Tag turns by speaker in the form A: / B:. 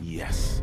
A: Yes.